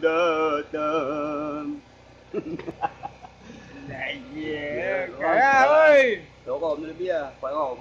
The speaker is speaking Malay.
datang. Tak ya. Kau ah, kau lebih ah. Kau